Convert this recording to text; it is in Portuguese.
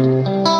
Música